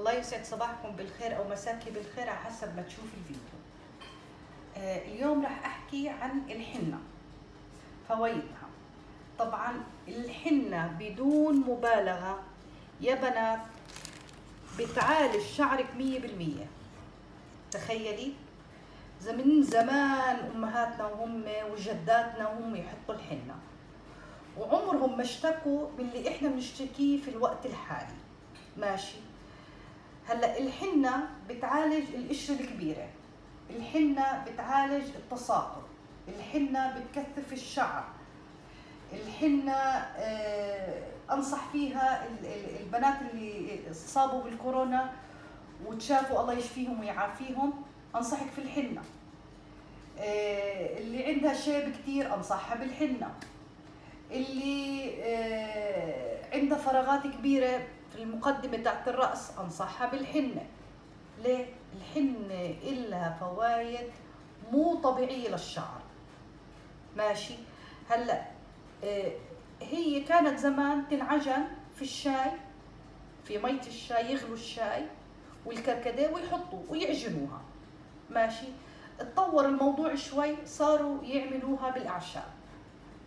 الله يسعد صباحكم بالخير أو مساكي بالخير على حسب ما تشوف الفيديو. آه اليوم راح أحكي عن الحنة فوائدها. طبعا الحنة بدون مبالغة يا بنات بتعالج شعرك مية بالمية. تخيلي من زمان أمهاتنا وهم وجداتنا وهم يحطوا الحنة وعمرهم ما اشتكوا باللي إحنا بنشتكيه في الوقت الحالي. ماشي؟ هلا الحنة بتعالج القشره الكبيرة. الحنة بتعالج التساقط الحنة بتكثف الشعر. الحنة آه أنصح فيها البنات اللي صابوا بالكورونا وتشافوا الله يشفيهم ويعافيهم أنصحك في الحنة. آه اللي عندها شيب كثير أنصحها بالحنة. اللي آه عندها فراغات كبيرة في المقدمة تحت الرأس أنصحها بالحنة. ليه؟ الحنة إلها فوائد مو طبيعية للشعر. ماشي؟ هلأ آه هي كانت زمان تنعجن في الشاي في مية الشاي يغلوا الشاي والكركديه ويحطوا ويعجنوها. ماشي؟ اتطور الموضوع شوي صاروا يعملوها بالأعشاب.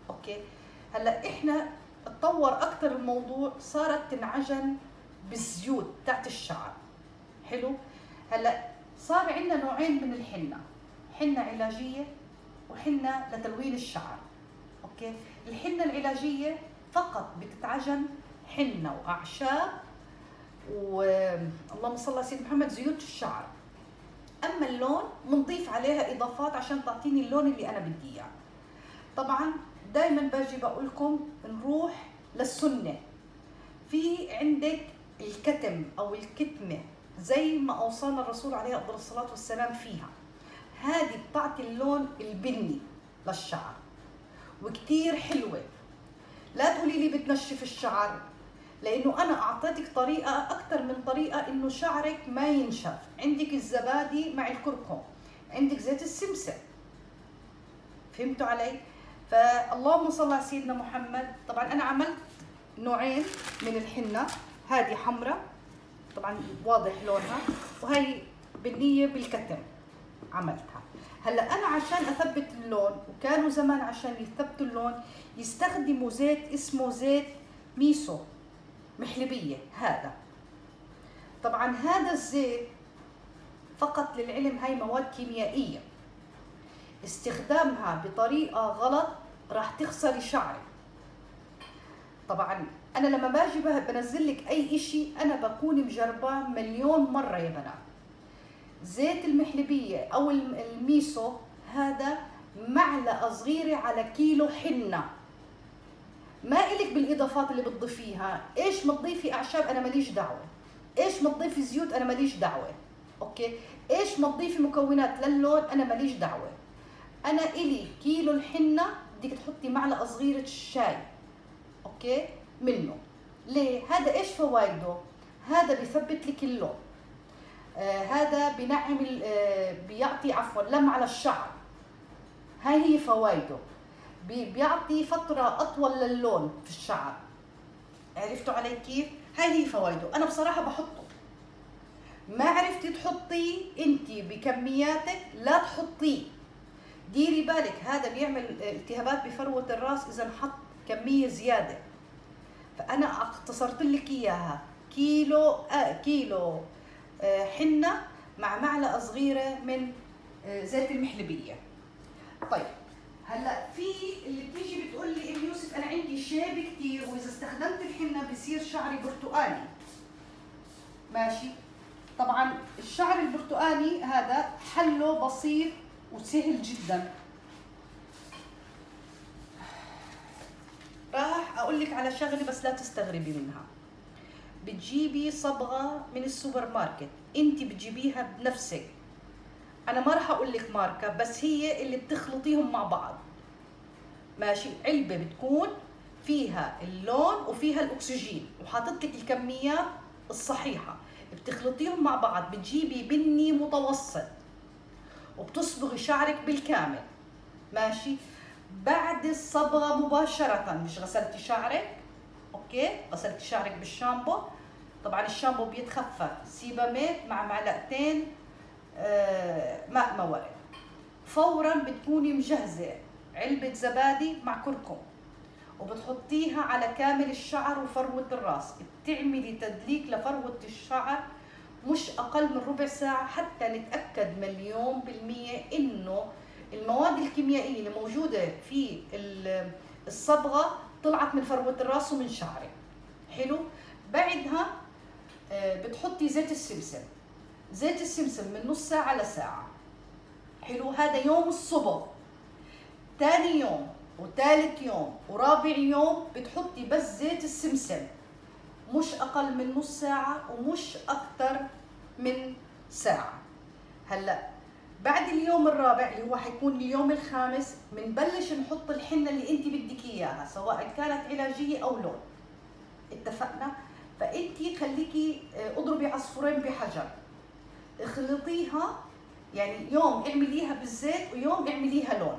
okay؟ هلأ إحنا اتطور أكثر الموضوع صارت تنعجن بالزيوت تبعت الشعر. حلو؟ هلأ صار عندنا نوعين من الحنة حنة علاجية وحنة لتلوين الشعر. okay؟ الحنة العلاجية فقط بتتعجن حنة وأعشاب واللهم صل على سيدنا محمد زيوت الشعر. أما اللون بنضيف عليها إضافات عشان تعطيني اللون اللي أنا بدي إياه. طبعا دائما باجي بقول لكم نروح للسنة. في عندك الكتم أو الكتمة زي ما أوصانا الرسول عليه أفضل الصلاة والسلام فيها. هذه بتعطي اللون البني للشعر. وكتير حلوة. لا تقولي لي بتنشف الشعر لأنه أنا أعطيتك طريقة أكثر من طريقة إنه شعرك ما ينشف. عندك الزبادي مع الكركم عندك زيت السمسم. فهمتوا علي؟ فاللهم صل على سيدنا محمد. طبعا أنا عملت نوعين من الحنة. هذه حمراء طبعا واضح لونها وهي بالنية بالكتم عملتها. هلأ أنا عشان أثبت اللون وكانوا زمان عشان يثبتوا اللون يستخدموا زيت اسمه زيت ميسو محلبية هذا. طبعا هذا الزيت فقط للعلم هاي مواد كيميائية. استخدامها بطريقة غلط راح تخسري شعرك طبعا أنا لما باجي بنزل لك أي إشي أنا بكون مجرباه مليون مرة يا بنات. زيت المحلبية أو الميسو هذا معلقة صغيرة على كيلو حنة. ما إلك بالإضافات اللي بتضيفيها. إيش ما تضيفي أعشاب؟ أنا ماليش دعوة. إيش ما تضيفي زيوت؟ أنا ماليش دعوة. okay؟ إيش ما تضيفي مكونات؟ للون؟ أنا ماليش دعوة. أنا إلي كيلو الحنة بدك تحطي معلقة صغيرة شاي okay؟ منه. ليه؟ هذا إيش فوائده هذا بثبت لك اللون. آه هذا بنعم آه بيعطي عفوا لمعة للشعر. هاي هي فوائده بي بيعطي فترة أطول للون في الشعر. عرفتوا علي كيف؟ هاي هي فوائده أنا بصراحة بحطه. ما عرفتي تحطيه؟ انت بكمياتك لا تحطيه. ديري بالك هذا بيعمل التهابات بفروة الرأس إذا نحط كمية زيادة. فأنا اختصرت لك إياها. كيلو آه كيلو آه حنة مع معلقة صغيرة من آه زيت المحلبية. طيب هلأ في اللي بتيجي بتقول لي ام يوسف أنا عندي شيب كثير وإذا استخدمت الحنة بصير شعري برتقالي ماشي؟ طبعا الشعر البرتقالي هذا حله بسيط وسهل جدا. راح أقول لك على شغلة بس لا تستغربي منها. بتجيبي صبغة من السوبر ماركت. انت بتجيبيها بنفسك. أنا ما راح أقول لك ماركة بس هي اللي بتخلطيهم مع بعض. ماشي؟ علبة بتكون فيها اللون وفيها الأكسجين وحاطط لك الكميات الصحيحة. بتخلطيهم مع بعض بتجيبي بني متوسط. وبتصبغي شعرك بالكامل. ماشي؟ بعد الصبغة مباشرة. مش غسلتي شعرك؟ أوكي؟ غسلتي شعرك بالشامبو. طبعا الشامبو بيتخفى. سيباميت مع معلقتين آه، ماء مورد فورا بتكوني مجهزة علبة زبادي مع كركم وبتحطيها على كامل الشعر وفروة الراس. بتعملي تدليك لفروة الشعر مش أقل من ربع ساعة حتى نتأكد مليون بالمية إنه المواد الكيميائية اللي موجودة في الصبغة طلعت من فروة الراس ومن شعرك حلو؟ بعدها آه، بتحطي زيت السمسم. زيت السمسم من نص ساعة لساعه حلو؟ هذا يوم الصبغ. ثاني يوم وثالث يوم ورابع يوم بتحطي بس زيت السمسم. مش أقل من نص ساعة ومش أكثر من ساعة. هلأ بعد اليوم الرابع اللي هو حيكون اليوم الخامس بنبلش نحط الحنة اللي أنت بدك إياها سواء كانت علاجية أو لون. اتفقنا؟ فأنت خليكي آه، اضربي عصفورين بحجر. اخلطيها يعني يوم اعمليها بالزيت ويوم اعمليها لون.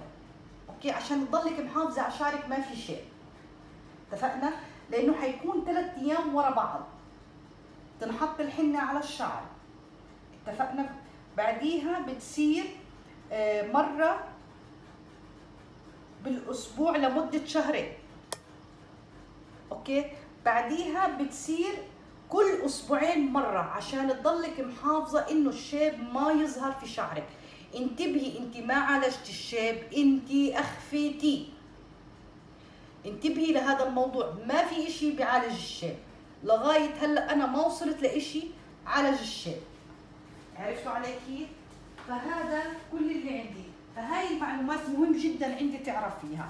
أوكي؟ عشان تضلك محافظة على شعرك ما في شيء. اتفقنا؟ لأنه حيكون ثلاث أيام ورا بعض. تنحط الحنة على الشعر. اتفقنا؟ بعديها بتصير آه، مرة بالأسبوع لمدة شهرين. okay؟ بعديها بتصير كل أسبوعين مرة عشان تضلك محافظة إنه الشيب ما يظهر في شعرك. انتبهي انت ما عالجتي الشيب. انت اخفيتي انتبهي لهذا الموضوع. ما في إشي بيعالج الشيب لغاية هلأ أنا ما وصلت لإشي عالج الشيب عرفتوا علي كيف؟ فهذا كل اللي عندي. فهاي المعلومات مهم جدا عندي تعرفيها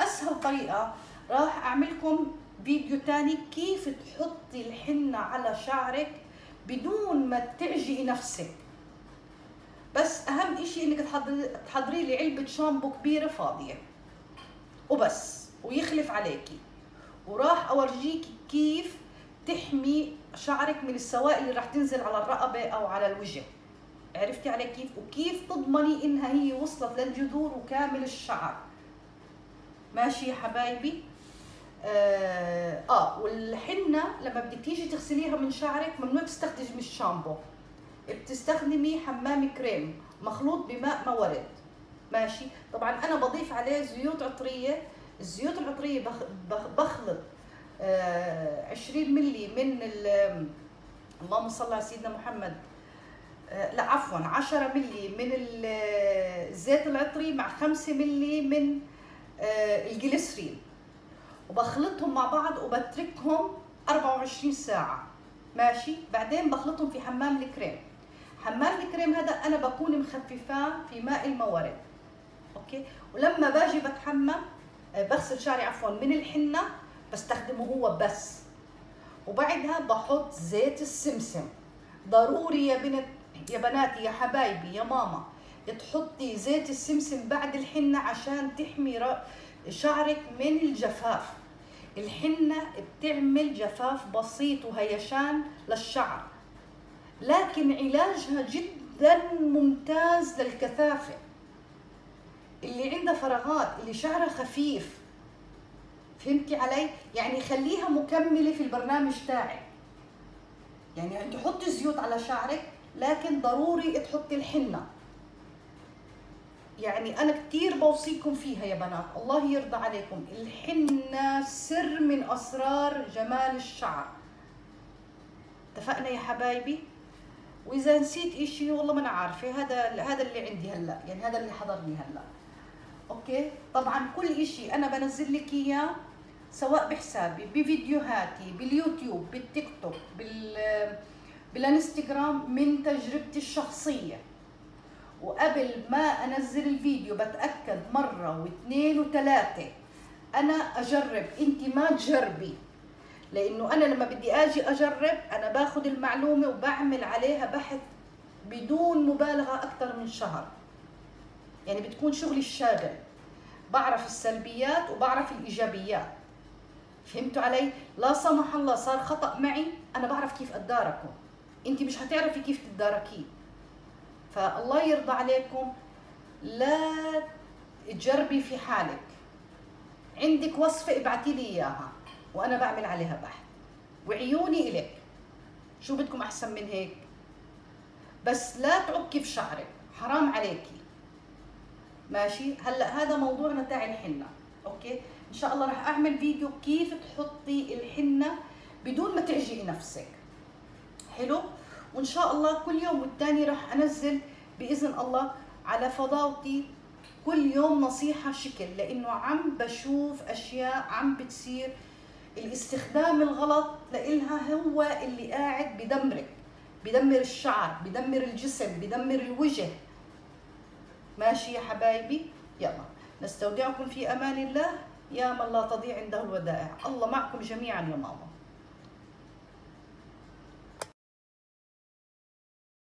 أسهل طريقة راح أعملكم فيديو تاني كيف تحطي الحنة على شعرك بدون ما تعجي نفسك. بس أهم إشي إنك تحضري لي علبة شامبو كبيرة فاضية. وبس. ويخلف عليكي. وراح أورجيكي كيف تحمي شعرك من السوائل اللي راح تنزل على الرقبة أو على الوجه. عرفتي علي كيف؟ وكيف تضمني إنها هي وصلت للجذور وكامل الشعر. ماشي يا حبايبي؟ آه, آه والحنة لما بدك تيجي تغسليها من شعرك ممنوع تستخدمي الشامبو. بتستخدمي حمام كريم مخلوط بماء مورد ماشي؟ طبعا أنا بضيف عليه زيوت عطرية الزيوت العطرية بخلط آه 20 ملي من اللهم صل على سيدنا محمد آه لا عفوا 10 ملي من الزيت العطري مع 5 ملي من آه الجليسرين. وبخلطهم مع بعض وبتركهم 24 ساعة. ماشي؟ بعدين بخلطهم في حمام الكريم. حمام الكريم هذا أنا بكون مخففاه في ماء المورد أوكي؟ ولما باجي بتحمم آه، بغسل شعري عفوا من الحنة بستخدمه هو بس. وبعدها بحط زيت السمسم. ضروري يا بنت يا بناتي يا حبايبي يا ماما تحطي زيت السمسم بعد الحنة عشان تحمي شعرك من الجفاف. الحنة بتعمل جفاف بسيط وهيشان للشعر. لكن علاجها جدا ممتاز للكثافة. اللي عندها فراغات اللي شعرها خفيف. فهمتي علي؟ يعني خليها مكملة في البرنامج تاعي يعني انت حطي زيوت على شعرك لكن ضروري تحطي الحنة. يعني أنا كثير بوصيكم فيها يا بنات الله يرضى عليكم. الحنة سر من أسرار جمال الشعر. اتفقنا يا حبايبي؟ وإذا نسيت إشي والله ما أنا عارفة هذا هذا اللي عندي هلأ يعني هذا اللي حضرني هلأ. okay؟ طبعا كل إشي أنا بنزل لك إياه سواء بحسابي بفيديوهاتي باليوتيوب بالتيك توك بال بالإنستغرام من تجربتي الشخصية. وقبل ما أنزل الفيديو بتأكد مرة واثنين وثلاثة أنا أجرب. أنت ما تجربي لأنه أنا لما بدي آجي أجرب أنا باخذ المعلومة وبعمل عليها بحث بدون مبالغة أكثر من شهر. يعني بتكون شغلي الشاغل بعرف السلبيات وبعرف الإيجابيات. فهمتوا علي؟ لا سمح الله صار خطأ معي أنا بعرف كيف أتداركه. أنت مش هتعرفي كيف تتداركيه. فالله يرضى عليكم لا تجربي في حالك. عندك وصفة ابعتي لي إياها وأنا بعمل عليها بحث. وعيوني إلك. شو بدكم أحسن من هيك؟ بس لا تعكي في شعرك حرام عليكي. ماشي؟ هلا هذا موضوعنا تاع الحنة أوكي؟ إن شاء الله راح أعمل فيديو كيف تحطي الحنة بدون ما تعجقي نفسك. حلو؟ وإن شاء الله كل يوم والتاني راح أنزل بإذن الله على فضاوتي كل يوم نصيحة شكل لأنه عم بشوف أشياء عم بتصير الاستخدام الغلط لإلها هو اللي قاعد بدمرك بدمر الشعر بدمر الجسم بدمر الوجه. ماشي يا حبايبي؟ يلا. نستودعكم في أمان الله. يا من لا تضيع عنده الودائع. الله معكم جميعا يا ماما.